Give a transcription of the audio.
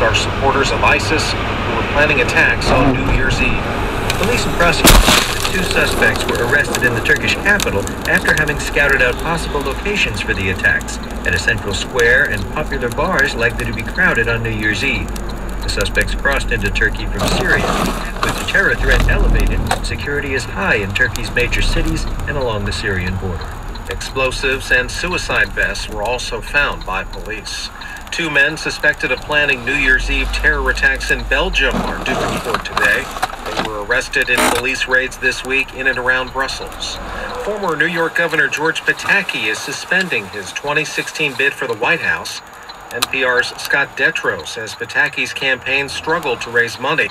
are supporters of ISIS who were planning attacks on uh-huh. New Year's Eve. Police and prosecutors two suspects were arrested in the Turkish capital after having scouted out possible locations for the attacks at a central square and popular bars likely to be crowded on New Year's Eve. The suspects crossed into Turkey from Syria. With the terror threat elevated, security is high in Turkey's major cities and along the Syrian border. Explosives and suicide vests were also found by police. Two men suspected of planning New Year's Eve terror attacks in Belgium are due in court today. They were arrested in police raids this week in and around Brussels. Former New York Governor George Pataki is suspending his 2016 bid for the White House. NPR's Scott Detrow says Pataki's campaign struggled to raise money